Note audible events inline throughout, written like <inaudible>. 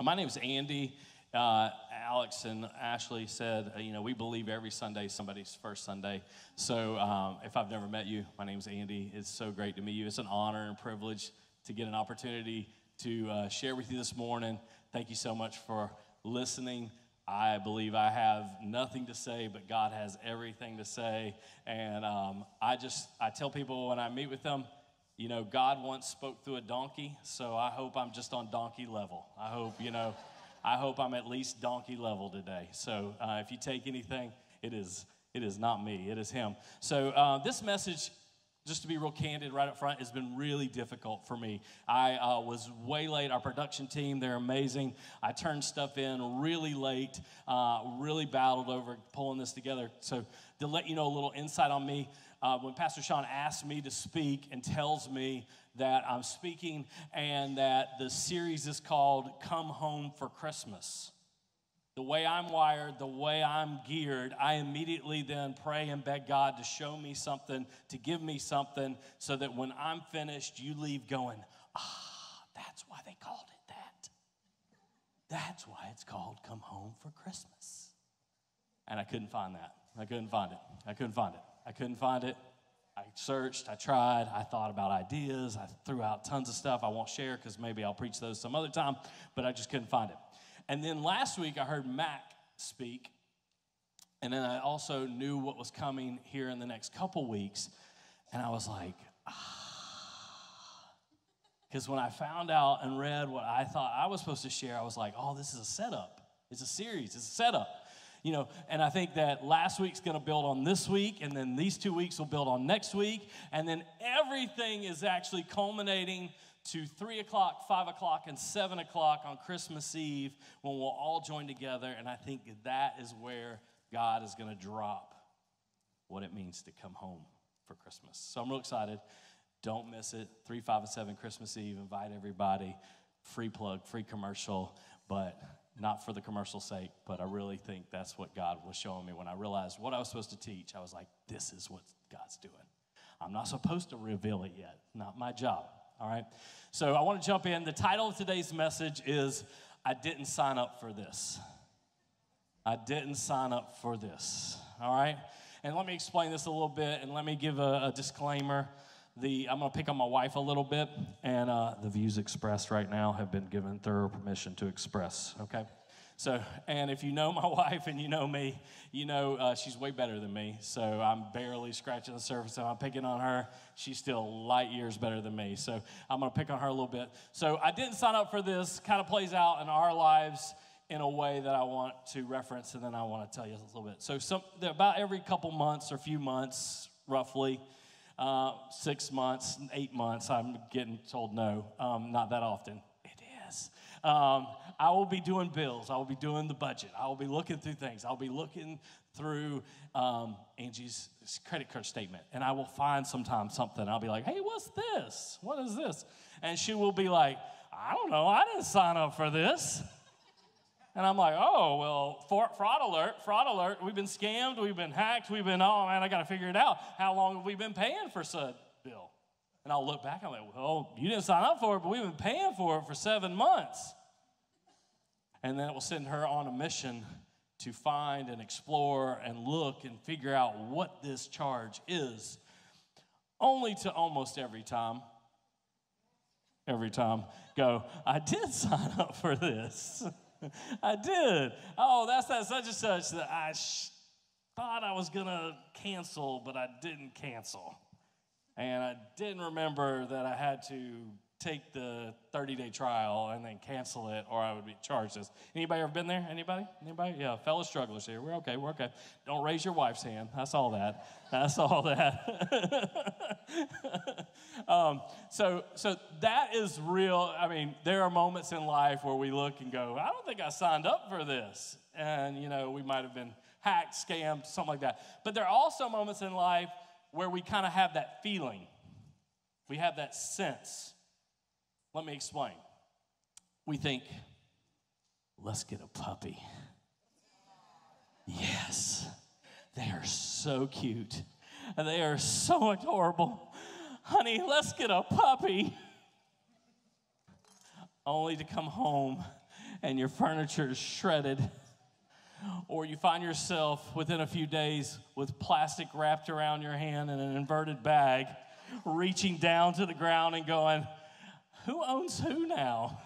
My name is Andy. Uh, Alex and Ashley said, uh, you know, we believe every Sunday somebody's first Sunday. So um, if I've never met you, my name is Andy. It's so great to meet you. It's an honor and privilege to get an opportunity to uh, share with you this morning. Thank you so much for listening. I believe I have nothing to say, but God has everything to say. And um, I just, I tell people when I meet with them, you know, God once spoke through a donkey, so I hope I'm just on donkey level. I hope, you know, I hope I'm at least donkey level today. So uh, if you take anything, it is, it is not me, it is Him. So uh, this message just to be real candid right up front, has been really difficult for me. I uh, was way late. Our production team, they're amazing. I turned stuff in really late, uh, really battled over pulling this together. So, to let you know a little insight on me, uh, when Pastor Sean asked me to speak and tells me that I'm speaking and that the series is called Come Home for Christmas the way I'm wired, the way I'm geared, I immediately then pray and beg God to show me something, to give me something, so that when I'm finished, you leave going, ah, that's why they called it that. That's why it's called Come Home for Christmas. And I couldn't find that. I couldn't find it. I couldn't find it. I couldn't find it. I searched, I tried, I thought about ideas, I threw out tons of stuff I won't share because maybe I'll preach those some other time, but I just couldn't find it. And then last week I heard Mac speak, and then I also knew what was coming here in the next couple weeks, and I was like, ah. Because when I found out and read what I thought I was supposed to share, I was like, oh, this is a setup. It's a series, it's a setup. You know, and I think that last week's gonna build on this week, and then these two weeks will build on next week, and then everything is actually culminating to 3 o'clock, 5 o'clock, and 7 o'clock on Christmas Eve when we'll all join together. And I think that is where God is going to drop what it means to come home for Christmas. So I'm real excited. Don't miss it. 3, 5, and 7 Christmas Eve. Invite everybody. Free plug, free commercial, but not for the commercial sake, but I really think that's what God was showing me when I realized what I was supposed to teach. I was like, this is what God's doing. I'm not supposed to reveal it yet, not my job. All right. So I want to jump in. The title of today's message is I Didn't Sign Up for This. I didn't sign up for this. All right. And let me explain this a little bit and let me give a, a disclaimer. The, I'm going to pick on my wife a little bit, and uh, the views expressed right now have been given thorough permission to express, okay? So, and if you know my <laughs> wife and you know me, you know uh, she's way better than me. So I'm barely scratching the surface. I'm picking on her. She's still light years better than me. So I'm going to pick on her a little bit. So I didn't sign up for this. Kind of plays out in our lives in a way that I want to reference, and then I want to tell you a little bit. So some, about every couple months or few months, roughly. Uh, six months, eight months, I'm getting told no, um, not that often. It is. Um, I will be doing bills. I will be doing the budget. I will be looking through things. I'll be looking through um, Angie's credit card statement, and I will find sometimes something. I'll be like, "Hey, what's this? What is this?" And she will be like, "I don't know. I didn't sign up for this." And I'm like, "Oh, well, fraud alert! Fraud alert! We've been scammed. We've been hacked. We've been oh man, I got to figure it out. How long have we been paying for said bill?" And I'll look back. And I'm like, "Well, you didn't sign up for it, but we've been paying for it for seven months." And then it will send her on a mission to find and explore and look and figure out what this charge is. Only to almost every time, every time, go, I did <laughs> sign up for this. <laughs> I did. Oh, that's that such and such that I sh- thought I was going to cancel, but I didn't cancel. And I didn't remember that I had to take the 30 day trial and then cancel it or I would be charged this. Anybody ever been there? Anybody? Anybody? Yeah, fellow strugglers here. We're okay. We're okay. Don't raise your wife's hand. That's all that. That's all that. <laughs> um, so, so that is real. I mean, there are moments in life where we look and go, I don't think I signed up for this. And, you know, we might have been hacked, scammed, something like that. But there are also moments in life where we kind of have that feeling. We have that sense let me explain. We think, let's get a puppy. Yes, they are so cute. And they are so adorable. Honey, let's get a puppy. Only to come home and your furniture is shredded. Or you find yourself within a few days with plastic wrapped around your hand in an inverted bag, reaching down to the ground and going, Who owns who now?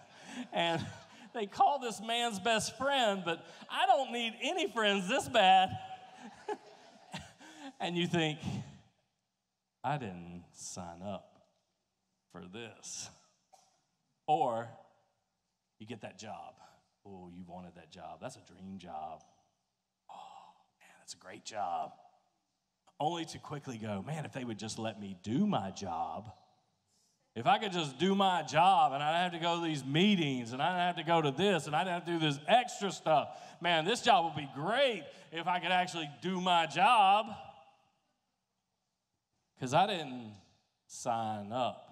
And they call this man's best friend, but I don't need any friends this bad. <laughs> and you think, I didn't sign up for this. Or you get that job. Oh, you wanted that job. That's a dream job. Oh, man, that's a great job. Only to quickly go, man, if they would just let me do my job, if I could just do my job and I didn't have to go to these meetings and I didn't have to go to this and I didn't have to do this extra stuff, man, this job would be great if I could actually do my job. Because I didn't sign up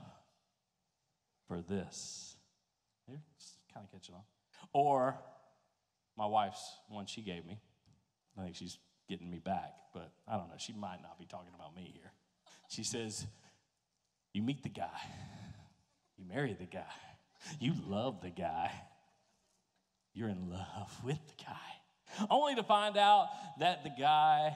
for this. You're kind of catching on. Or my wife's one she gave me. I think she's getting me back, but I don't know. She might not be talking about me here. She says, You meet the guy, you marry the guy, you love the guy, you're in love with the guy. Only to find out that the guy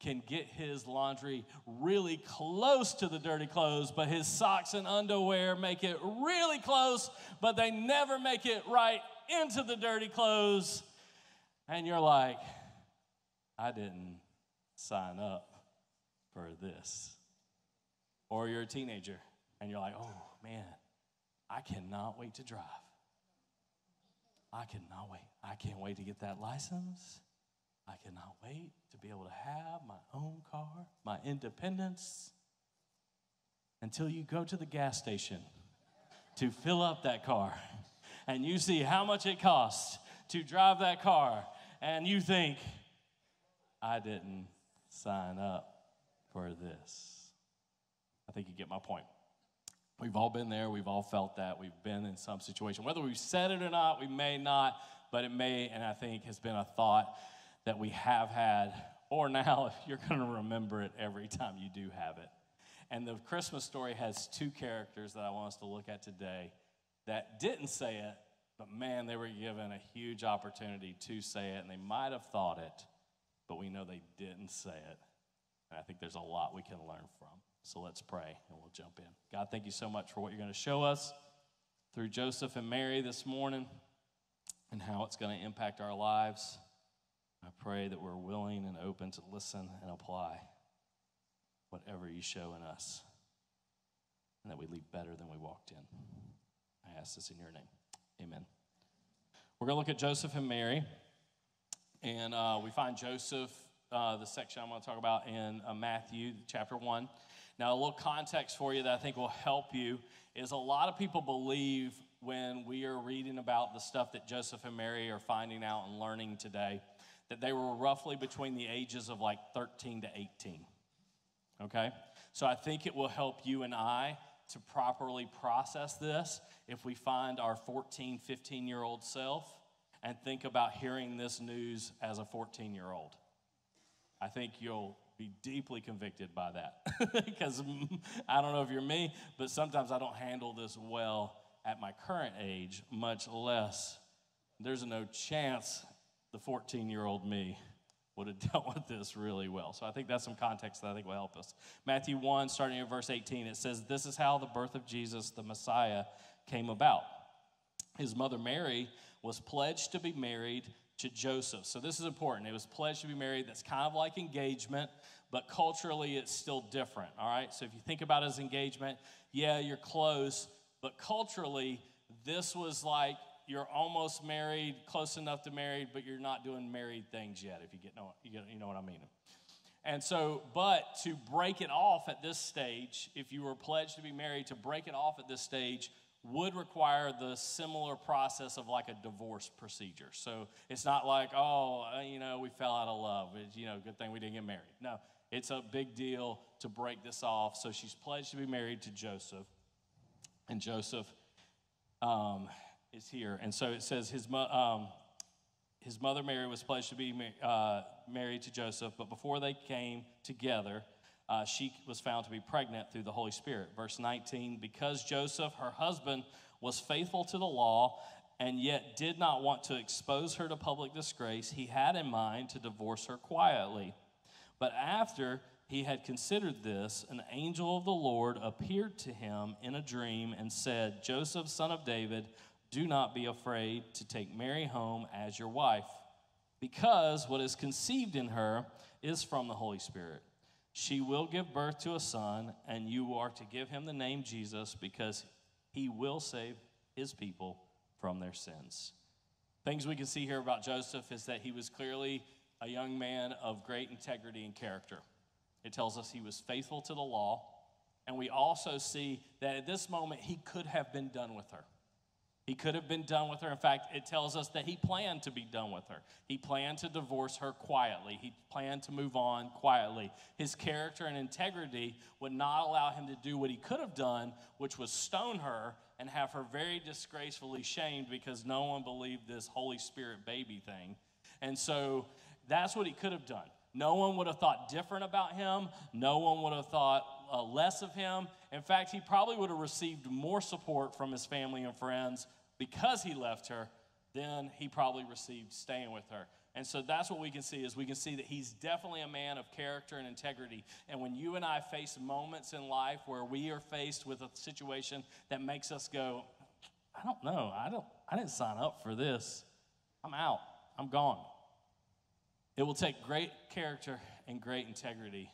can get his laundry really close to the dirty clothes, but his socks and underwear make it really close, but they never make it right into the dirty clothes. And you're like, I didn't sign up for this. Or you're a teenager and you're like, oh man, I cannot wait to drive. I cannot wait. I can't wait to get that license. I cannot wait to be able to have my own car, my independence, until you go to the gas station to fill up that car and you see how much it costs to drive that car and you think, I didn't sign up for this. Think you get my point. We've all been there. We've all felt that. We've been in some situation. Whether we've said it or not, we may not, but it may, and I think has been a thought that we have had, or now <laughs> if you're going to remember it every time you do have it. And the Christmas story has two characters that I want us to look at today that didn't say it, but man, they were given a huge opportunity to say it, and they might have thought it, but we know they didn't say it. And I think there's a lot we can learn from. So let's pray and we'll jump in. God, thank you so much for what you're going to show us through Joseph and Mary this morning and how it's going to impact our lives. I pray that we're willing and open to listen and apply whatever you show in us, and that we leave better than we walked in. I ask this in your name. Amen. We're going to look at Joseph and Mary, and uh, we find Joseph, uh, the section I'm going to talk about in uh, Matthew chapter 1. Now, a little context for you that I think will help you is a lot of people believe when we are reading about the stuff that Joseph and Mary are finding out and learning today that they were roughly between the ages of like 13 to 18. Okay? So I think it will help you and I to properly process this if we find our 14, 15 year old self and think about hearing this news as a 14 year old. I think you'll be deeply convicted by that <laughs> because mm, I don't know if you're me, but sometimes I don't handle this well at my current age, much less there's no chance the 14 year old me would have <laughs> dealt with this really well. So I think that's some context that I think will help us. Matthew 1, starting in verse 18, it says, This is how the birth of Jesus, the Messiah, came about. His mother Mary was pledged to be married to Joseph. So this is important. It was pledged to be married. That's kind of like engagement, but culturally it's still different. All right. So if you think about his engagement, yeah, you're close, but culturally, this was like you're almost married, close enough to married, but you're not doing married things yet, if you get know, you, get, you know what I mean. And so, but to break it off at this stage, if you were pledged to be married, to break it off at this stage would require the similar process of like a divorce procedure. So it's not like, oh, uh, you know, we fell out of love. It's, you know, good thing we didn't get married. No, it's a big deal to break this off. So she's pledged to be married to Joseph. And Joseph, um, is here. And so it says his, um, his mother Mary was pledged to be uh, married to Joseph, but before they came together, uh, she was found to be pregnant through the Holy Spirit. Verse 19, because Joseph, her husband, was faithful to the law and yet did not want to expose her to public disgrace, he had in mind to divorce her quietly. But after he had considered this, an angel of the Lord appeared to him in a dream and said, Joseph, son of David, do not be afraid to take Mary home as your wife, because what is conceived in her is from the Holy Spirit. She will give birth to a son, and you are to give him the name Jesus, because he will save his people from their sins. Things we can see here about Joseph is that he was clearly a young man of great integrity and character. It tells us he was faithful to the law, and we also see that at this moment he could have been done with her. He could have been done with her. In fact, it tells us that he planned to be done with her. He planned to divorce her quietly. He planned to move on quietly. His character and integrity would not allow him to do what he could have done, which was stone her and have her very disgracefully shamed because no one believed this Holy Spirit baby thing. And so that's what he could have done. No one would have thought different about him. No one would have thought uh, less of him. In fact, he probably would have received more support from his family and friends because he left her than he probably received staying with her. And so that's what we can see is we can see that he's definitely a man of character and integrity. And when you and I face moments in life where we are faced with a situation that makes us go, I don't know, I don't I didn't sign up for this. I'm out. I'm gone. It will take great character and great integrity.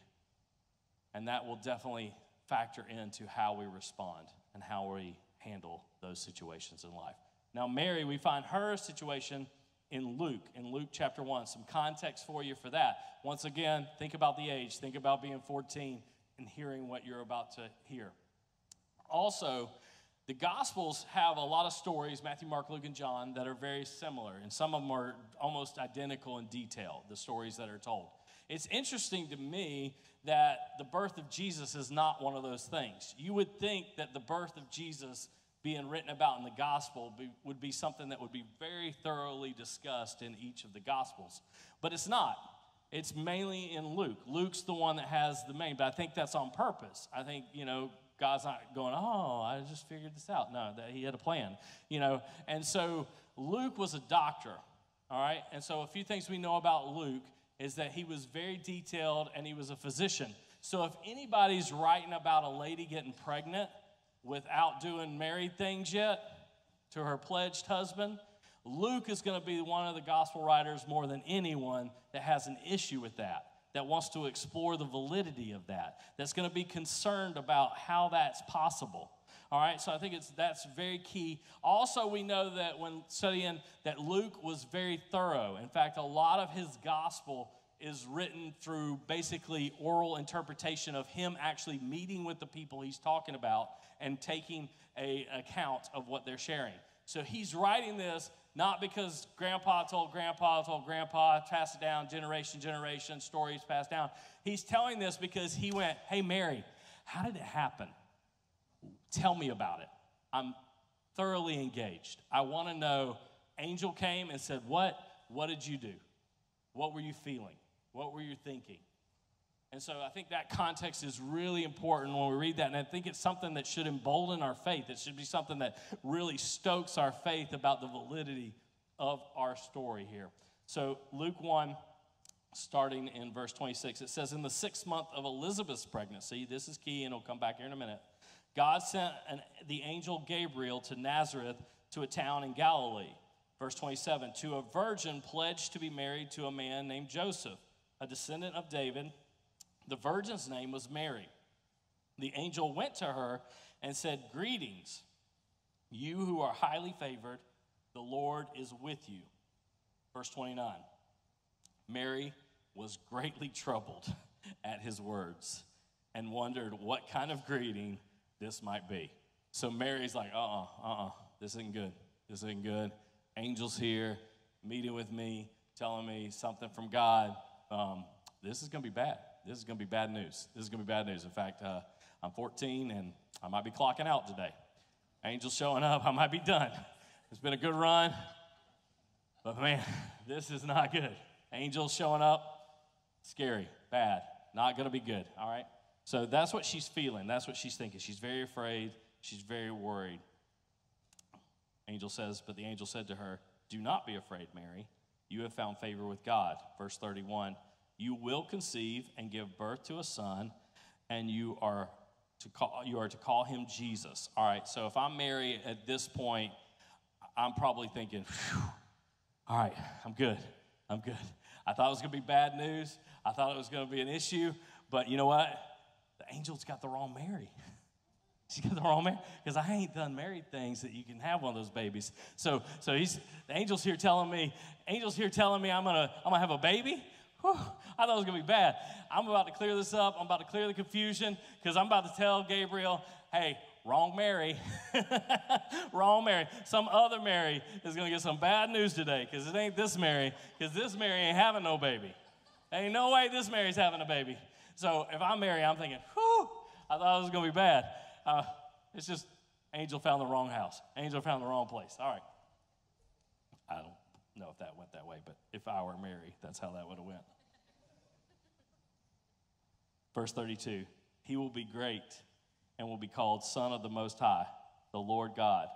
And that will definitely factor into how we respond and how we handle those situations in life. Now, Mary, we find her situation in Luke, in Luke chapter 1. Some context for you for that. Once again, think about the age, think about being 14 and hearing what you're about to hear. Also, the Gospels have a lot of stories, Matthew, Mark, Luke, and John, that are very similar, and some of them are almost identical in detail, the stories that are told. It's interesting to me that the birth of Jesus is not one of those things. You would think that the birth of Jesus being written about in the gospel be, would be something that would be very thoroughly discussed in each of the gospels. But it's not. It's mainly in Luke. Luke's the one that has the main, but I think that's on purpose. I think, you know, God's not going, oh, I just figured this out. No, that he had a plan, you know. And so Luke was a doctor, all right? And so a few things we know about Luke is that he was very detailed and he was a physician. So if anybody's writing about a lady getting pregnant without doing married things yet to her pledged husband, Luke is going to be one of the gospel writers more than anyone that has an issue with that, that wants to explore the validity of that, that's going to be concerned about how that's possible. All right, so I think it's that's very key. Also, we know that when studying that Luke was very thorough. In fact, a lot of his gospel is written through basically oral interpretation of him actually meeting with the people he's talking about and taking a account of what they're sharing. So he's writing this not because grandpa told grandpa told grandpa, passed it down generation generation, stories passed down. He's telling this because he went, "Hey Mary, how did it happen? Tell me about it. I'm thoroughly engaged. I want to know. Angel came and said, What? What did you do? What were you feeling? What were you thinking? And so I think that context is really important when we read that. And I think it's something that should embolden our faith. It should be something that really stokes our faith about the validity of our story here. So, Luke 1, starting in verse 26, it says, In the sixth month of Elizabeth's pregnancy, this is key, and it'll come back here in a minute. God sent an, the angel Gabriel to Nazareth to a town in Galilee. Verse 27 to a virgin pledged to be married to a man named Joseph, a descendant of David. The virgin's name was Mary. The angel went to her and said, Greetings, you who are highly favored, the Lord is with you. Verse 29 Mary was greatly troubled <laughs> at his words and wondered what kind of greeting this might be. So Mary's like, uh uh-uh, uh, uh this isn't good. This isn't good. Angel's here, meeting with me, telling me something from God. Um, this is going to be bad. This is going to be bad news. This is going to be bad news. In fact, uh, I'm 14 and I might be clocking out today. Angel's showing up. I might be done. It's been a good run, but man, <laughs> this is not good. Angels showing up, scary, bad, not going to be good. All right. So that's what she's feeling. That's what she's thinking. She's very afraid. She's very worried. Angel says, But the angel said to her, Do not be afraid, Mary. You have found favor with God. Verse 31 You will conceive and give birth to a son, and you are to call, you are to call him Jesus. All right, so if I'm Mary at this point, I'm probably thinking, All right, I'm good. I'm good. I thought it was going to be bad news. I thought it was going to be an issue. But you know what? Angel's got the wrong Mary. <laughs> She got the wrong Mary because I ain't done married things that you can have one of those babies. So, so he's the angel's here telling me, angel's here telling me I'm gonna, I'm gonna have a baby. Whew, I thought it was gonna be bad. I'm about to clear this up. I'm about to clear the confusion because I'm about to tell Gabriel, hey, wrong Mary, <laughs> wrong Mary. Some other Mary is gonna get some bad news today because it ain't this Mary because this Mary ain't having no baby. Ain't no way this Mary's having a baby. So if I'm Mary, I'm thinking, whew, I thought it was gonna be bad. Uh, it's just angel found the wrong house. Angel found the wrong place. All right. I don't know if that went that way, but if I were Mary, that's how that would have went. Verse 32 He will be great and will be called Son of the Most High, the Lord God.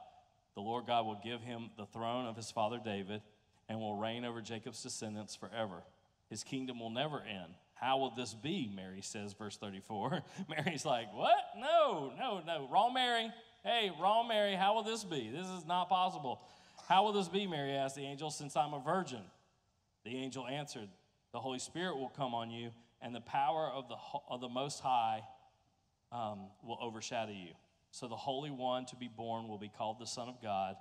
The Lord God will give him the throne of his father David and will reign over Jacob's descendants forever. His kingdom will never end. How will this be? Mary says, verse 34. <laughs> Mary's like, What? No, no, no. Wrong Mary. Hey, wrong Mary. How will this be? This is not possible. How will this be? Mary asked the angel, since I'm a virgin. The angel answered, The Holy Spirit will come on you, and the power of the, of the Most High um, will overshadow you. So the Holy One to be born will be called the Son of God.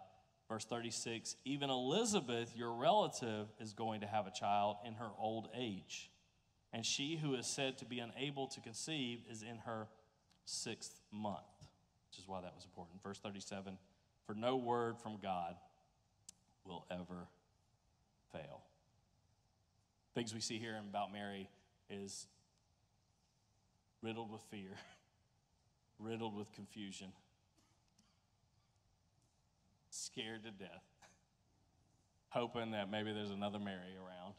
Verse 36 Even Elizabeth, your relative, is going to have a child in her old age and she who is said to be unable to conceive is in her sixth month, which is why that was important. Verse 37 For no word from God will ever fail. Things we see here about Mary is riddled with fear, <laughs> riddled with confusion, scared to death, <laughs> hoping that maybe there's another Mary around.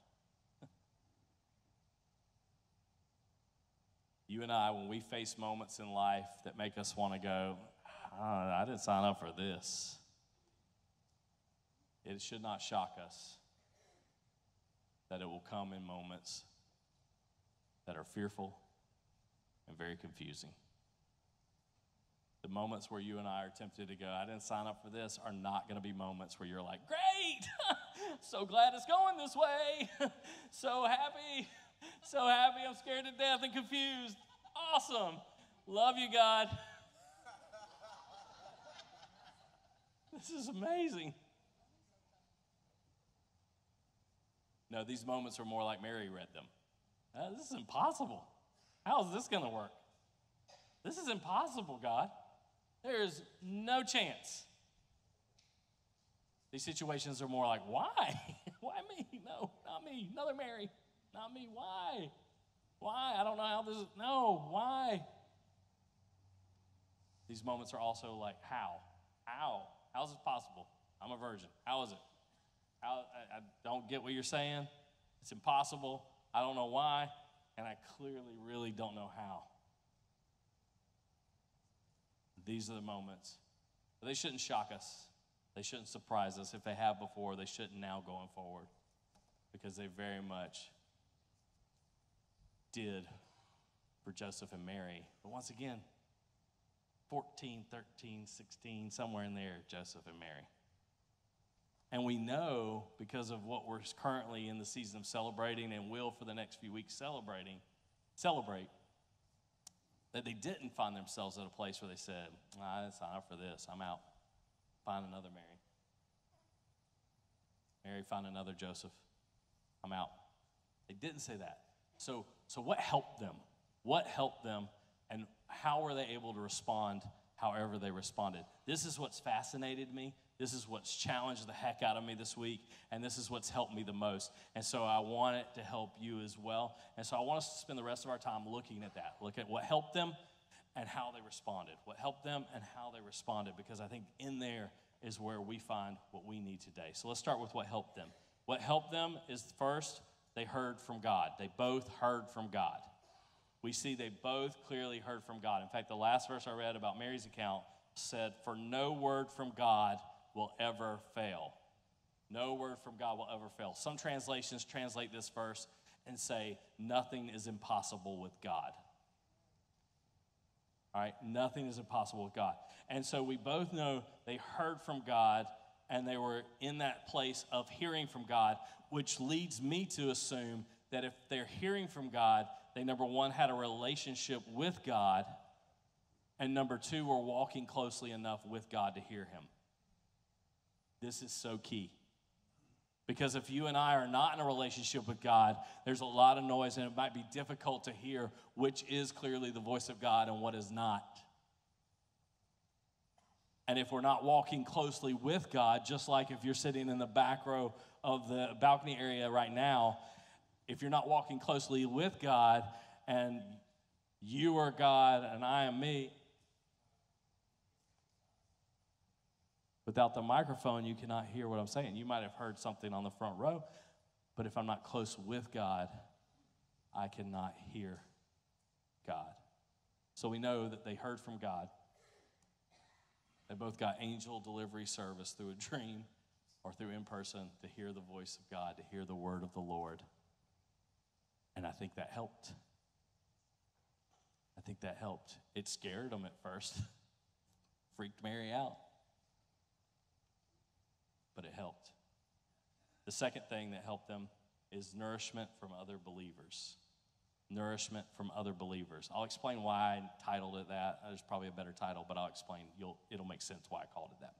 You and I, when we face moments in life that make us want to go, oh, I didn't sign up for this, it should not shock us that it will come in moments that are fearful and very confusing. The moments where you and I are tempted to go, I didn't sign up for this, are not going to be moments where you're like, great, <laughs> so glad it's going this way, <laughs> so happy <laughs> so happy. I'm scared to death and confused. Awesome. Love you, God. <laughs> This is amazing. No, these moments are more like Mary read them. Uh, this is impossible. How is this going to work? This is impossible, God. There is no chance. These situations are more like, why? <laughs> why me? No, not me. Another Mary. Not me. Why? Why? I don't know how this is. No, why? These moments are also like, how? How? How is this possible? I'm a virgin. How is it? How, I, I don't get what you're saying. It's impossible. I don't know why. And I clearly really don't know how. These are the moments. They shouldn't shock us. They shouldn't surprise us. If they have before, they shouldn't now going forward because they very much did for Joseph and Mary. But once again, 14, 13, 16, somewhere in there, Joseph and Mary. And we know because of what we're currently in the season of celebrating and will for the next few weeks celebrating, celebrate, that they didn't find themselves at a place where they said, I didn't sign up for this, I'm out. Find another Mary. Mary, find another Joseph, I'm out. They didn't say that. So, so what helped them? What helped them, and how were they able to respond however they responded? This is what's fascinated me. This is what's challenged the heck out of me this week, and this is what's helped me the most. And so I want it to help you as well. And so I want us to spend the rest of our time looking at that. Look at what helped them and how they responded. What helped them and how they responded, because I think in there is where we find what we need today. So let's start with what helped them. What helped them is first, they heard from God. They both heard from God. We see they both clearly heard from God. In fact, the last verse I read about Mary's account said, For no word from God will ever fail. No word from God will ever fail. Some translations translate this verse and say, Nothing is impossible with God. All right, nothing is impossible with God. And so we both know they heard from God and they were in that place of hearing from God, which leads me to assume that if they're hearing from God, they number one had a relationship with God, and number two were walking closely enough with God to hear Him. This is so key. Because if you and I are not in a relationship with God, there's a lot of noise and it might be difficult to hear which is clearly the voice of God and what is not. And if we're not walking closely with God, just like if you're sitting in the back row of the balcony area right now, if you're not walking closely with God and you are God and I am me, Without the microphone, you cannot hear what I'm saying. You might have heard something on the front row, but if I'm not close with God, I cannot hear God. So we know that they heard from God. They both got angel delivery service through a dream or through in person to hear the voice of God, to hear the word of the Lord. And I think that helped. I think that helped. It scared them at first, <laughs> freaked Mary out but it helped. The second thing that helped them is nourishment from other believers. Nourishment from other believers. I'll explain why I titled it that. There's probably a better title, but I'll explain. You'll, it'll make sense why I called it that.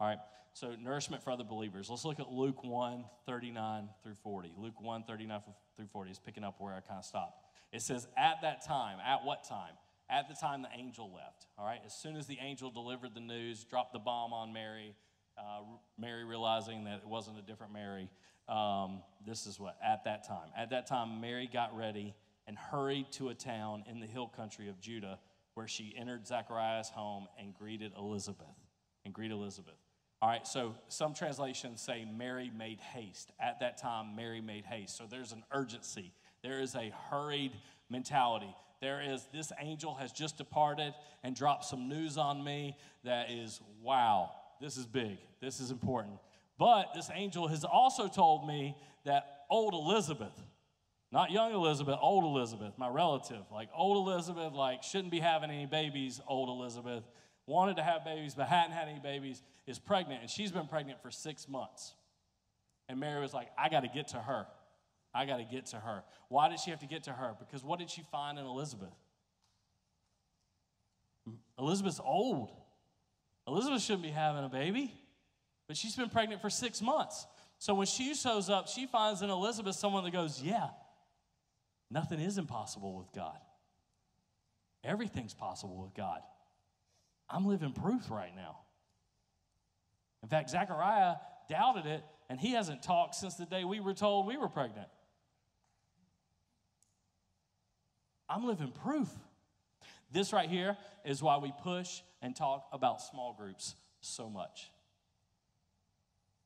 All right, so nourishment for other believers. Let's look at Luke 1 39 through 40. Luke 1 39 through 40 is picking up where I kind of stopped. It says, At that time, at what time? At the time the angel left. All right, as soon as the angel delivered the news, dropped the bomb on Mary, uh, Mary realizing that it wasn't a different Mary. Um, this is what, at that time. At that time, Mary got ready and hurried to a town in the hill country of Judah where she entered Zachariah's home and greeted Elizabeth. And greet Elizabeth. All right, so some translations say Mary made haste. At that time, Mary made haste. So there's an urgency, there is a hurried mentality. There is, this angel has just departed and dropped some news on me that is, wow, this is big, this is important. But this angel has also told me that old Elizabeth, not young Elizabeth, old Elizabeth, my relative, like old Elizabeth, like shouldn't be having any babies, old Elizabeth, wanted to have babies but hadn't had any babies, is pregnant, and she's been pregnant for six months. And Mary was like, I got to get to her. I got to get to her. Why did she have to get to her? Because what did she find in Elizabeth? Elizabeth's old. Elizabeth shouldn't be having a baby, but she's been pregnant for six months. So when she shows up, she finds in Elizabeth someone that goes, Yeah, nothing is impossible with God. Everything's possible with God. I'm living proof right now. In fact, Zechariah doubted it, and he hasn't talked since the day we were told we were pregnant. I'm living proof. This right here is why we push and talk about small groups so much.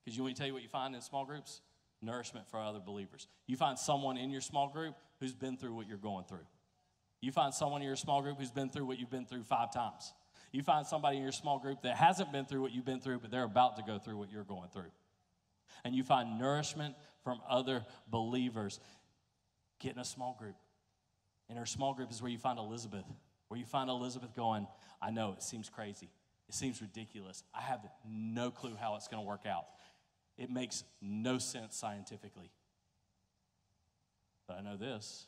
Because you want me to tell you what you find in small groups? Nourishment for other believers. You find someone in your small group who's been through what you're going through. You find someone in your small group who's been through what you've been through five times. You find somebody in your small group that hasn't been through what you've been through, but they're about to go through what you're going through. And you find nourishment from other believers. Get in a small group. In our small group is where you find Elizabeth, where you find Elizabeth going, I know it seems crazy. It seems ridiculous. I have no clue how it's going to work out. It makes no sense scientifically. But I know this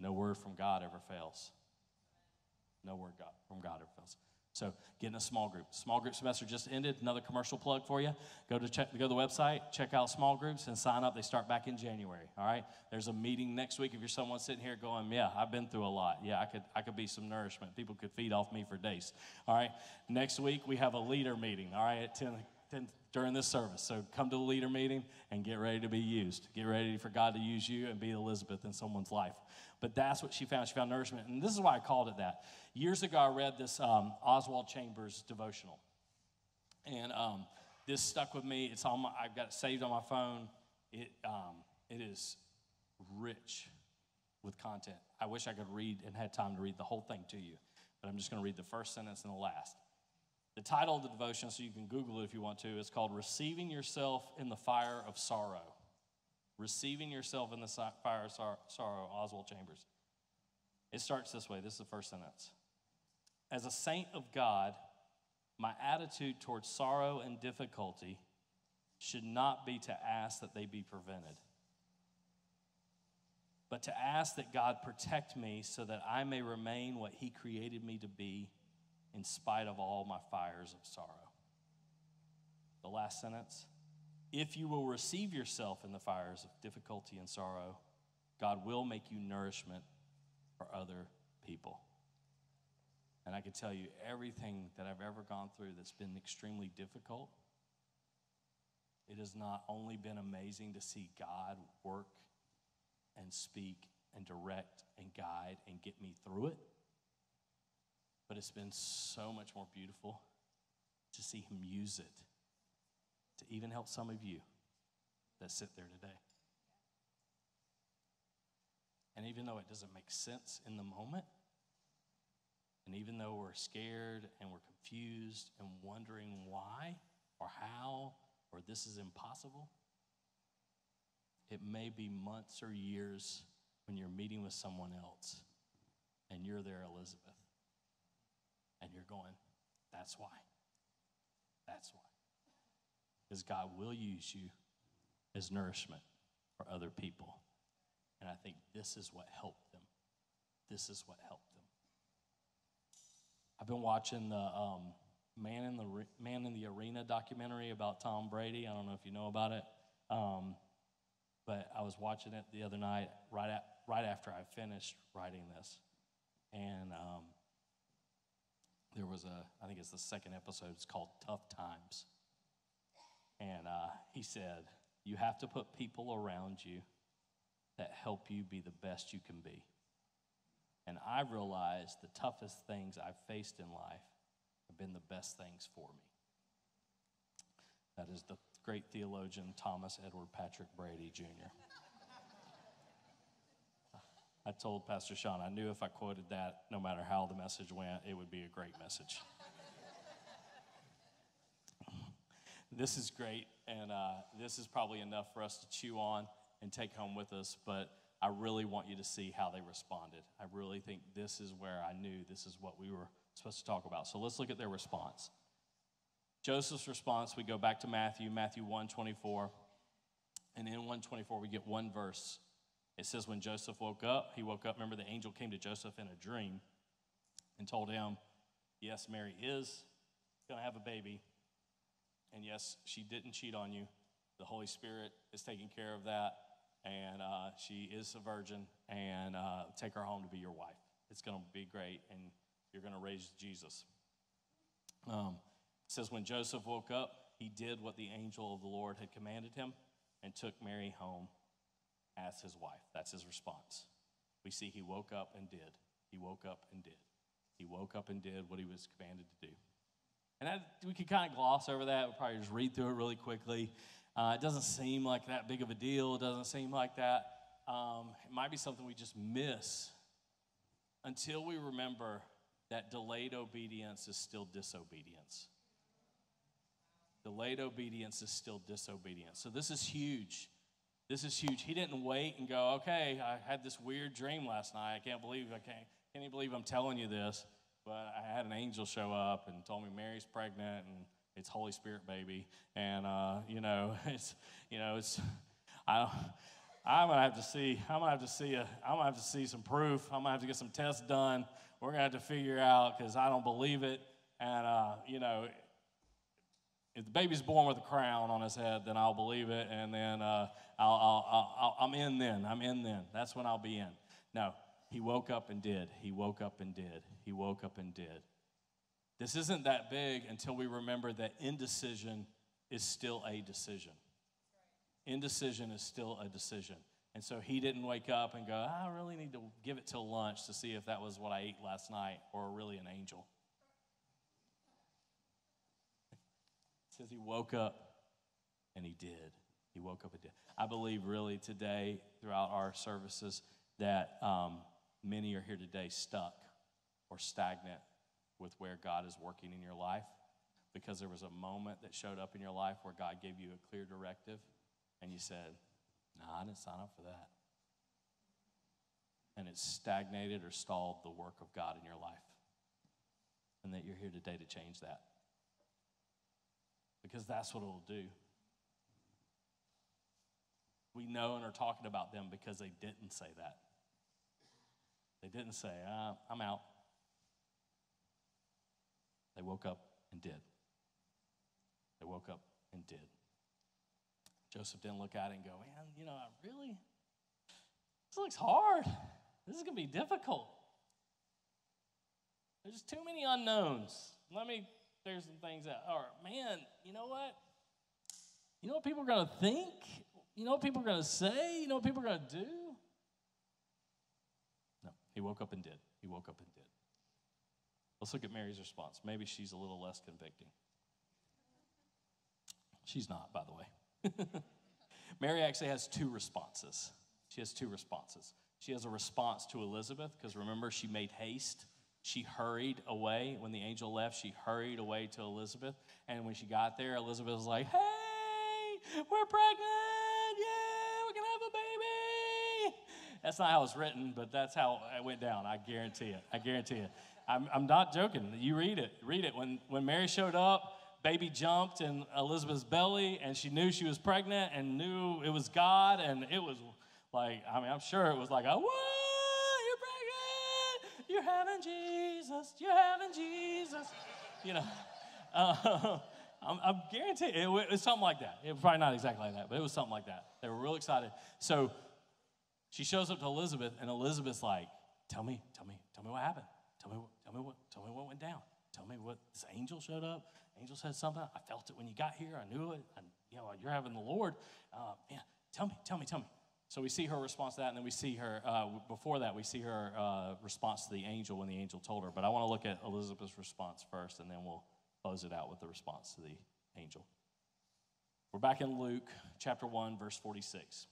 no word from God ever fails. No word God, from God ever fails. So get in a small group. Small group semester just ended. Another commercial plug for you. Go to check, go to the website, check out small groups, and sign up. They start back in January. All right. There's a meeting next week. If you're someone sitting here going, "Yeah, I've been through a lot. Yeah, I could I could be some nourishment. People could feed off me for days." All right. Next week we have a leader meeting. All right, at 10, 10 during this service. So come to the leader meeting and get ready to be used. Get ready for God to use you and be Elizabeth in someone's life. But that's what she found. She found nourishment. And this is why I called it that. Years ago, I read this um, Oswald Chambers devotional. And um, this stuck with me. It's on my, I've got it saved on my phone. It, um, it is rich with content. I wish I could read and had time to read the whole thing to you, but I'm just going to read the first sentence and the last. The title of the devotion, so you can Google it if you want to, is called Receiving Yourself in the Fire of Sorrow. Receiving Yourself in the Fire of Sorrow, Oswald Chambers. It starts this way this is the first sentence. As a saint of God, my attitude towards sorrow and difficulty should not be to ask that they be prevented, but to ask that God protect me so that I may remain what He created me to be in spite of all my fires of sorrow. The last sentence if you will receive yourself in the fires of difficulty and sorrow, God will make you nourishment for other people. And I can tell you, everything that I've ever gone through that's been extremely difficult, it has not only been amazing to see God work and speak and direct and guide and get me through it, but it's been so much more beautiful to see Him use it to even help some of you that sit there today. And even though it doesn't make sense in the moment, and even though we're scared and we're confused and wondering why or how or this is impossible, it may be months or years when you're meeting with someone else and you're there, Elizabeth and you're going, that's why. That's why. Because God will use you as nourishment for other people. And I think this is what helped them. This is what helped them. I've been watching the um, Man in the Man in the Arena documentary about Tom Brady. I don't know if you know about it, um, but I was watching it the other night, right at, right after I finished writing this, and um, there was a, I think it's the second episode, it's called Tough Times. And uh, he said, You have to put people around you that help you be the best you can be. And I realized the toughest things I've faced in life have been the best things for me. That is the great theologian Thomas Edward Patrick Brady Jr. I told Pastor Sean, I knew if I quoted that, no matter how the message went, it would be a great message. This is great, and uh, this is probably enough for us to chew on and take home with us, but I really want you to see how they responded. I really think this is where I knew this is what we were supposed to talk about. So let's look at their response. Joseph's response, we go back to Matthew, Matthew 1 24. And in 124, we get one verse it says when Joseph woke up, he woke up. Remember, the angel came to Joseph in a dream and told him, Yes, Mary is going to have a baby. And yes, she didn't cheat on you. The Holy Spirit is taking care of that. And uh, she is a virgin. And uh, take her home to be your wife. It's going to be great. And you're going to raise Jesus. Um, it says when Joseph woke up, he did what the angel of the Lord had commanded him and took Mary home as his wife. That's his response. We see he woke up and did. He woke up and did. He woke up and did what he was commanded to do. And that, we could kind of gloss over that. We'll probably just read through it really quickly. Uh, it doesn't seem like that big of a deal. It doesn't seem like that. Um, it might be something we just miss until we remember that delayed obedience is still disobedience. Delayed obedience is still disobedience. So this is huge. This is huge. He didn't wait and go, okay, I had this weird dream last night. I can't believe I can't, can't even believe I'm telling you this. But I had an angel show up and told me Mary's pregnant and it's Holy Spirit baby. And uh, you know, <laughs> it's you know, it's I I'm gonna have to see, I'm gonna have to see a, I'm gonna have to see some proof. I'm gonna have to get some tests done. We're gonna have to figure out because I don't believe it. And uh, you know, if the baby's born with a crown on his head, then I'll believe it, and then uh, I'll, I'll, i am in then. I'm in then. That's when I'll be in. No, he woke up and did. He woke up and did. He woke up and did. This isn't that big until we remember that indecision is still a decision. Indecision is still a decision. And so he didn't wake up and go, I really need to give it till lunch to see if that was what I ate last night or really an angel. says he woke up and he did. He woke up and did. I believe really today, throughout our services, that um, many are here today stuck or stagnant with where God is working in your life. because there was a moment that showed up in your life where God gave you a clear directive and you said, No, nah, I didn't sign up for that. And it stagnated or stalled the work of God in your life. And that you're here today to change that. Because that's what it'll do. We know and are talking about them because they didn't say that. They didn't say, uh, I'm out. They woke up and did. They woke up and did. Joseph didn't look at it and go, man, you know, I really? This looks hard. This is going to be difficult. There's too many unknowns. Let me figure some things out. Or, man, you know what? You know what people are going to think? You know what people are going to say? You know what people are going to do? He woke up and did. He woke up and did. Let's look at Mary's response. Maybe she's a little less convicting. She's not, by the way. <laughs> Mary actually has two responses. She has two responses. She has a response to Elizabeth, because remember, she made haste. She hurried away. When the angel left, she hurried away to Elizabeth. And when she got there, Elizabeth was like, Hey, we're pregnant. That's not how it's written, but that's how it went down. I guarantee it. I guarantee it. I'm, I'm not joking. You read it. Read it. When, when Mary showed up, baby jumped in Elizabeth's belly, and she knew she was pregnant and knew it was God. And it was like, I mean, I'm sure it was like, a, what? You're pregnant. You're having Jesus. You're having Jesus. You know, uh, <laughs> I'm, I'm guaranteed it, it was something like that. It was probably not exactly like that, but it was something like that. They were real excited. So she shows up to Elizabeth, and Elizabeth's like, tell me, tell me, tell me what happened. Tell me, tell me what, tell me what went down. Tell me what this angel showed up. Angel said something. I felt it when you got here. I knew it. And, you know, you're having the Lord. Uh, man, tell me, tell me, tell me. So we see her response to that, and then we see her, uh, before that, we see her uh, response to the angel when the angel told her. But I want to look at Elizabeth's response first, and then we'll close it out with the response to the angel. We're back in Luke chapter 1, verse 46.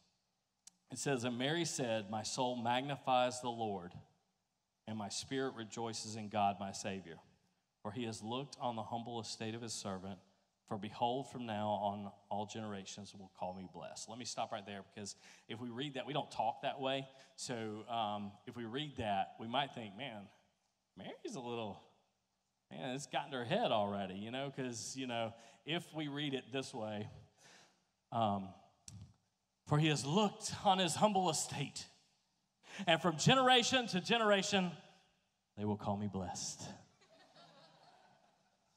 It says, And Mary said, My soul magnifies the Lord and my spirit rejoices in God my Savior. For he has looked on the humble estate of his servant. For behold, from now on, all generations will call me blessed. Let me stop right there because if we read that, we don't talk that way. So um, if we read that, we might think, man, Mary's a little, man, it's gotten her head already, you know, because, you know, if we read it this way, um, for he has looked on his humble estate and from generation to generation, they will call me blessed. <laughs>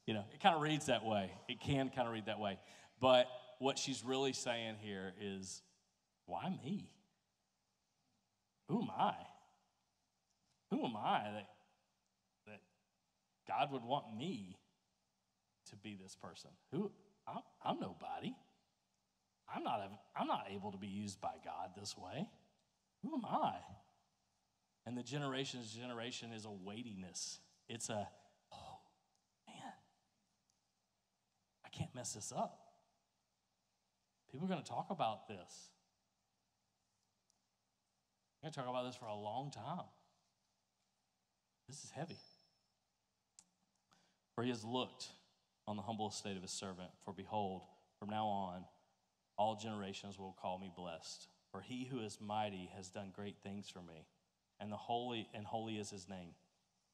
You know, it kind of reads that way. It can kind of read that way. But what she's really saying here is, why me? Who am I? Who am I that, that God would want me to be this person? Who I'm, I'm nobody. I'm not, I'm not able to be used by God this way. Who am I? And the generation's generation is a weightiness. It's a, oh, man, I can't mess this up. People are going to talk about this. We're going to talk about this for a long time. This is heavy. For he has looked on the humble estate of his servant. For behold, from now on, all generations will call me blessed. For he who is mighty has done great things for me and the holy and holy is his name.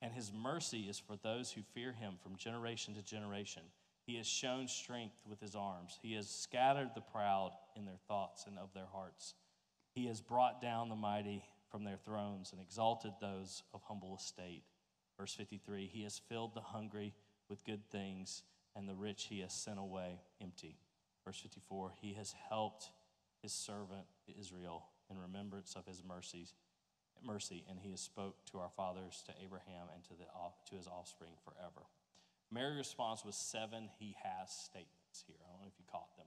And his mercy is for those who fear him from generation to generation. He has shown strength with his arms. He has scattered the proud in their thoughts and of their hearts. He has brought down the mighty from their thrones and exalted those of humble estate. Verse 53 He has filled the hungry with good things, and the rich he has sent away empty. Verse 54 He has helped his servant Israel in remembrance of his mercies mercy, and he has spoke to our fathers, to Abraham, and to, the, to his offspring forever. Mary's response was seven he has statements here. I don't know if you caught them,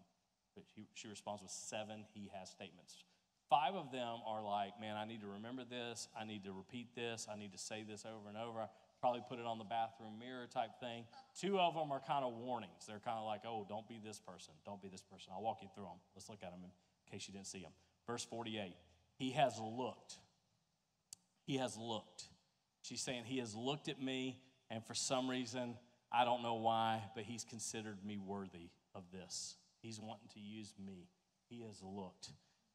but she, she responds with seven he has statements. Five of them are like, man, I need to remember this. I need to repeat this. I need to say this over and over. Probably put it on the bathroom mirror type thing. Two of them are kind of warnings. They're kind of like, oh, don't be this person. Don't be this person. I'll walk you through them. Let's look at them in case you didn't see them. Verse 48 He has looked he has looked. She's saying, He has looked at me, and for some reason, I don't know why, but he's considered me worthy of this. He's wanting to use me. He has looked.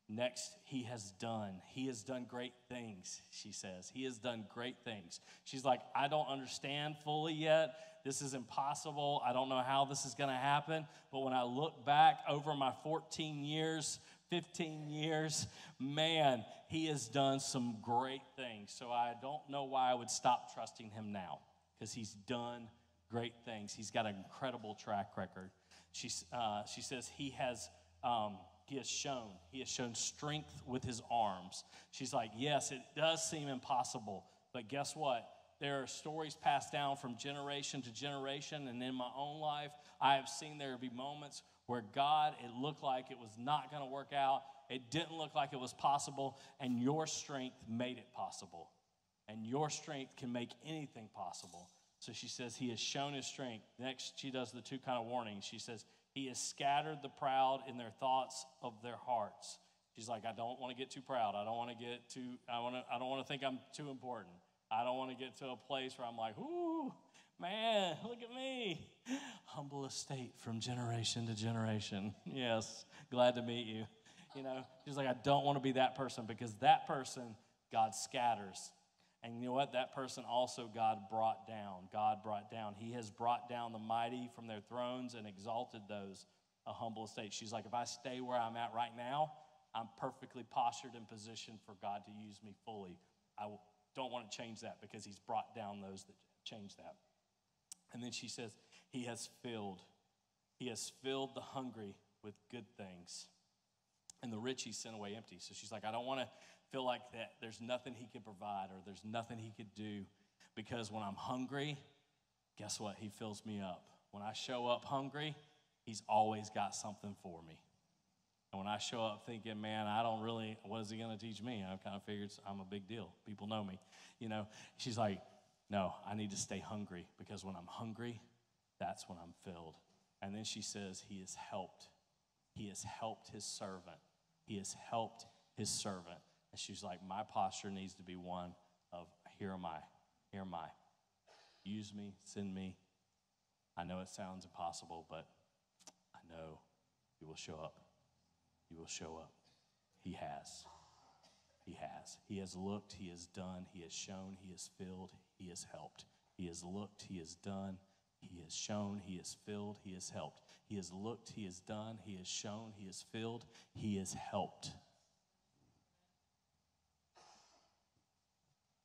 Next, he has done. He has done great things, she says. He has done great things. She's like, I don't understand fully yet. This is impossible. I don't know how this is going to happen. But when I look back over my 14 years, 15 years, man, he has done some great things. So I don't know why I would stop trusting him now because he's done great things. He's got an incredible track record. She, uh, she says he has. Um, he has shown. He has shown strength with his arms. She's like, Yes, it does seem impossible, but guess what? There are stories passed down from generation to generation, and in my own life, I have seen there be moments where God, it looked like it was not going to work out. It didn't look like it was possible, and your strength made it possible. And your strength can make anything possible. So she says, He has shown His strength. Next, she does the two kind of warnings. She says, he has scattered the proud in their thoughts of their hearts. She's like, I don't want to get too proud. I don't want to get too, I, want to, I don't want to think I'm too important. I don't want to get to a place where I'm like, ooh, man, look at me. Humble estate from generation to generation. Yes, glad to meet you. You know, she's like, I don't want to be that person because that person, God scatters. And you know what? That person also God brought down. God brought down. He has brought down the mighty from their thrones and exalted those a humble estate. She's like, if I stay where I'm at right now, I'm perfectly postured and positioned for God to use me fully. I don't want to change that because He's brought down those that change that. And then she says, He has filled. He has filled the hungry with good things. And the rich He sent away empty. So she's like, I don't want to feel like that there's nothing he could provide or there's nothing he could do because when I'm hungry, guess what? He fills me up. When I show up hungry, he's always got something for me. And when I show up thinking, man, I don't really, what is he going to teach me? I kind of figured I'm a big deal. People know me. You know, she's like, no, I need to stay hungry because when I'm hungry, that's when I'm filled. And then she says, he has helped. He has helped his servant. He has helped his servant. And she's like, My posture needs to be one of, Here am I, here am I. Use me, send me. I know it sounds impossible, but I know you will show up. You will show up. He has. He has. He has looked, He has done, He has shown, He has filled, He has helped. He has looked, He has done, He has shown, He has filled, He has helped. He has looked, He has done, He has shown, He has filled, He has helped.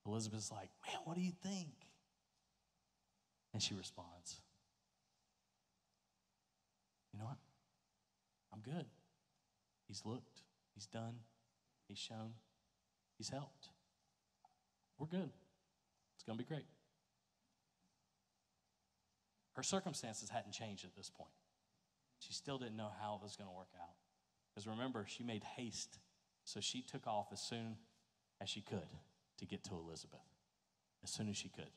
Elizabeth's like, Man, what do you think? And she responds, You know what? I'm good. He's looked, he's done, he's shown, he's helped. We're good. It's going to be great. Her circumstances hadn't changed at this point. She still didn't know how it was going to work out. Because remember, she made haste, so she took off as soon as she could to get to Elizabeth as soon as she could.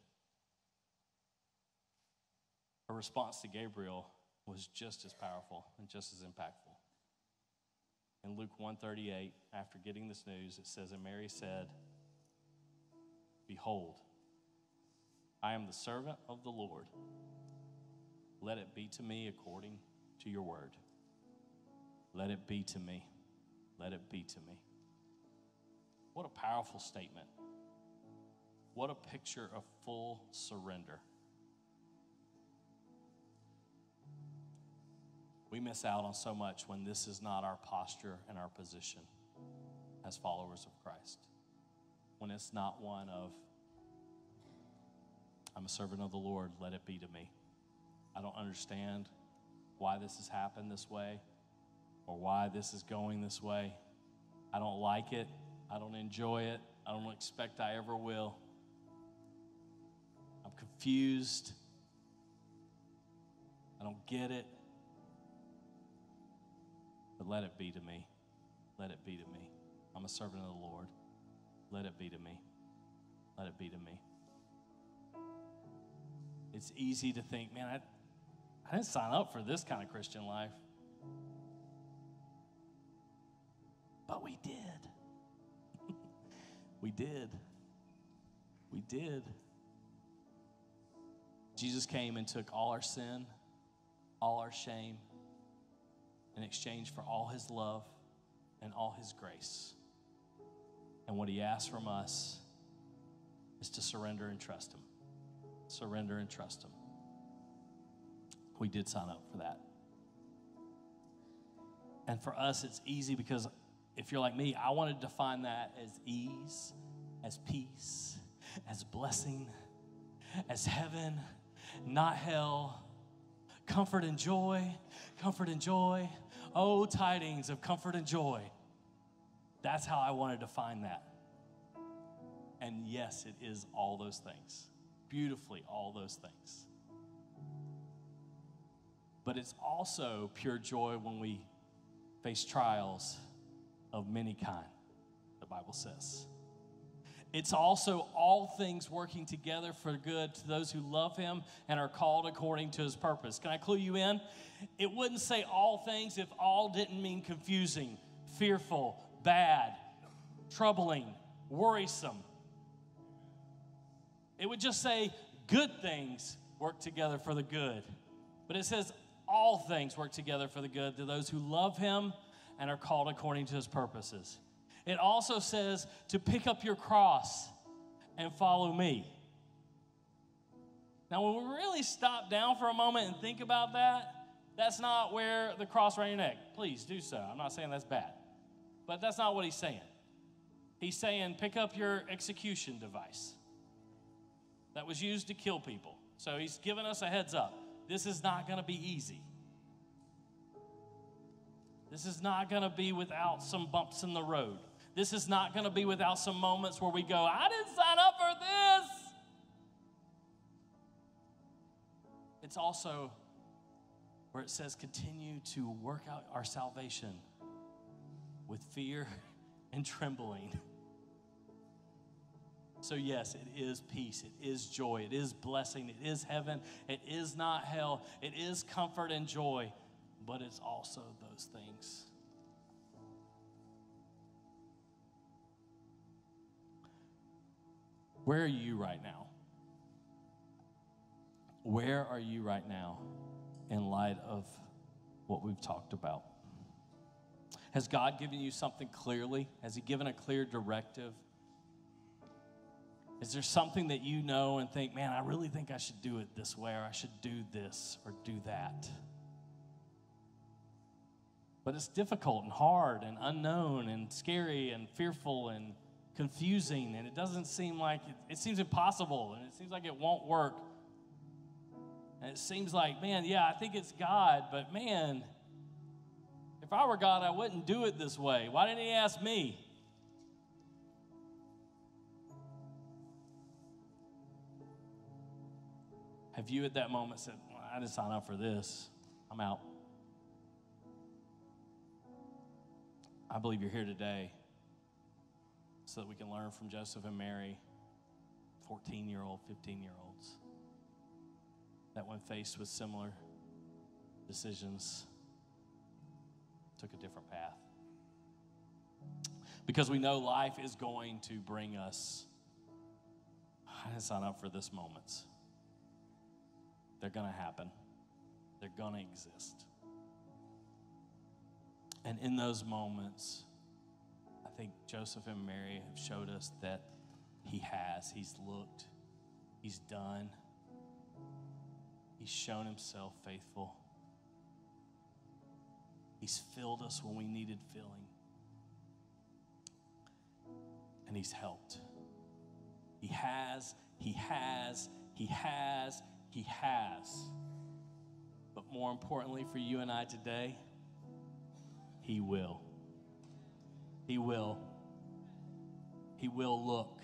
Her response to Gabriel was just as powerful and just as impactful. In Luke 138, after getting this news, it says, And Mary said, Behold, I am the servant of the Lord. Let it be to me according to your word. Let it be to me. Let it be to me. What a powerful statement. What a picture of full surrender. We miss out on so much when this is not our posture and our position as followers of Christ. When it's not one of, I'm a servant of the Lord, let it be to me. I don't understand why this has happened this way or why this is going this way. I don't like it. I don't enjoy it. I don't expect I ever will confused. I don't get it. But let it be to me. Let it be to me. I'm a servant of the Lord. Let it be to me. Let it be to me. It's easy to think, man, I, I didn't sign up for this kind of Christian life. But we did. <laughs> we did. We did. Jesus came and took all our sin, all our shame, in exchange for all his love and all his grace. And what he asks from us is to surrender and trust him. Surrender and trust him. We did sign up for that. And for us, it's easy because if you're like me, I want to define that as ease, as peace, as blessing, as heaven, not hell, comfort and joy, comfort and joy. Oh, tidings of comfort and joy. That's how I want to define that. And yes, it is all those things. Beautifully, all those things. But it's also pure joy when we face trials of many kind, the Bible says. It's also all things working together for good to those who love him and are called according to his purpose. Can I clue you in? It wouldn't say all things if all didn't mean confusing, fearful, bad, troubling, worrisome. It would just say good things work together for the good. But it says all things work together for the good to those who love him and are called according to his purposes. It also says to pick up your cross and follow me. Now, when we really stop down for a moment and think about that, that's not where the cross around your neck. Please do so. I'm not saying that's bad. But that's not what he's saying. He's saying pick up your execution device that was used to kill people. So he's giving us a heads up. This is not going to be easy. This is not going to be without some bumps in the road. This is not going to be without some moments where we go, I didn't sign up for this. It's also where it says, continue to work out our salvation with fear <laughs> and trembling. So, yes, it is peace, it is joy, it is blessing, it is heaven, it is not hell, it is comfort and joy, but it's also those things. Where are you right now? Where are you right now in light of what we've talked about? Has God given you something clearly? Has He given a clear directive? Is there something that you know and think, man, I really think I should do it this way, or I should do this or do that? But it's difficult and hard and unknown and scary and fearful and confusing and it doesn't seem like it, it, seems impossible and it seems like it won't work. And it seems like, man, yeah, I think it's God, but man, if I were God, I wouldn't do it this way. Why didn't He ask me? Have you at that moment said, well, I didn't sign up for this, I'm out? I believe you're here today so that we can learn from Joseph and Mary, 14 year old, 15 year olds, that when faced with similar decisions, took a different path. Because we know life is going to bring us, I didn't sign up for this moments. They're going to happen, they're going to exist. And in those moments, think Joseph and Mary have showed us that He has. He's looked, He's done, He's shown Himself faithful. He's filled us when we needed filling. And He's helped. He has, He has, He has, He has. But more importantly for you and I today, He will. He will. He will look.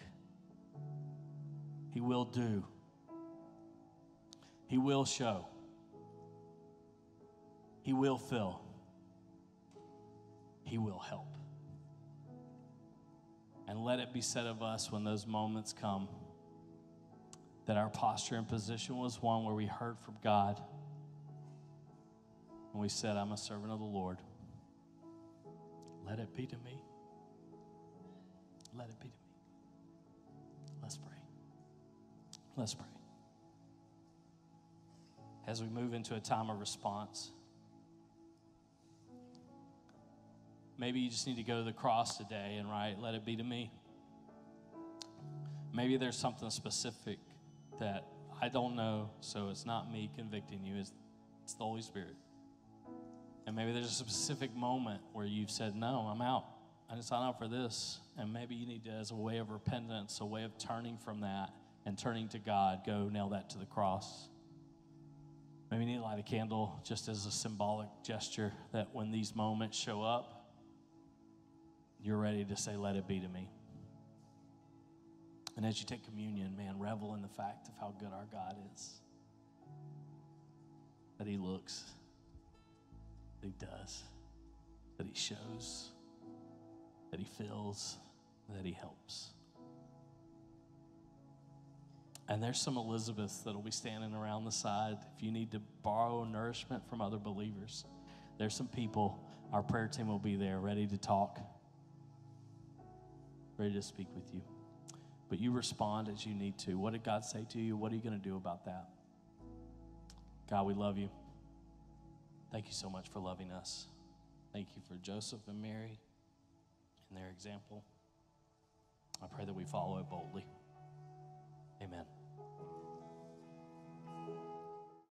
He will do. He will show. He will fill. He will help. And let it be said of us when those moments come that our posture and position was one where we heard from God and we said, I'm a servant of the Lord. Let it be to me. Let it be to me. Let's pray. Let's pray. as we move into a time of response. Maybe you just need to go to the cross today and write, Let it be to me. Maybe there's something specific that I don't know, so it's not me convicting you, it's, it's the Holy Spirit. And maybe there's a specific moment where you've said, No, I'm out. I didn't sign up for this. And maybe you need to, as a way of repentance, a way of turning from that and turning to God, go nail that to the cross. Maybe you need to light a candle just as a symbolic gesture that when these moments show up, you're ready to say, Let it be to me. And as you take communion, man, revel in the fact of how good our God is. That He looks, that He does, that He shows, that He fills, that He helps. And there's some Elizabeths that'll be standing around the side if you need to borrow nourishment from other believers. There's some people, our prayer team will be there ready to talk, ready to speak with you. But you respond as you need to. What did God say to you? What are you going to do about that? God, we love you. Thank you so much for loving us. Thank you for Joseph and Mary and their example. I pray that we follow it boldly. Amen.